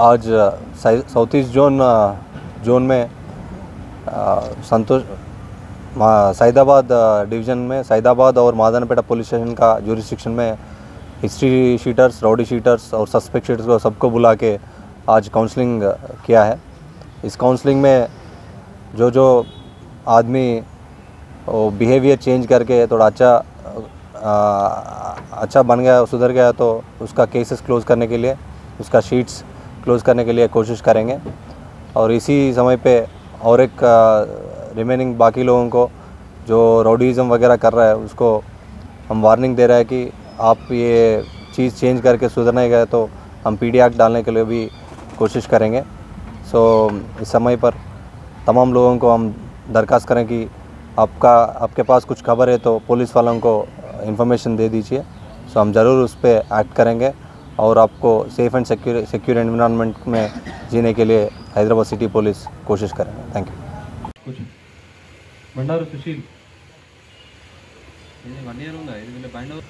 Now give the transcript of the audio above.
आज south east zone zone में संतोष Saidabad division में सैदाबाद और मादानपेटा पुलिस स्टेशन का जुरिस्डिक्शन में हिस्ट्री शीटर्स राउडी शीटर्स और सस्पेक्ट शीटर्स को सबको बुला के आज काउंसलिंग किया है। इस काउंसलिंग में जो जो आदमी बिहेवियर चेंज करके थोड़ा अच्छा अ, अच्छा बन गया सुधर गया तो उसका केसेस क्लोज करने के लिए उसका शीट्स क्लोज करने के लिए कोशिश करेंगे। और इसी समय पे और एक रिमेनिंग बाकी लोगों को जो रोडीज़म वगैरह कर रहा है, उसको हम वार्निंग दे रहे हैं कि आप ये चीज़ चेंज करके सुधरने गए तो हम पी एक्ट डालने के लिए भी कोशिश करेंगे। सो इस समय पर तमाम लोगों को हम दरख्वास्त करें कि आपका, आपके पास कुछ खबर है तो पुलिस वालों को इन्फॉर्मेशन दे दीजिए। सो हम ज़रूर उस पर एक्ट करेंगे। और आपको safe and secure secure environment में जीने के लिए हैदराबाद सिटी पुलिस कोशिश करेंगे। थैंक यू भंडार सुशील। వన్